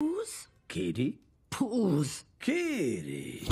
Who's Katie? Who's Katie.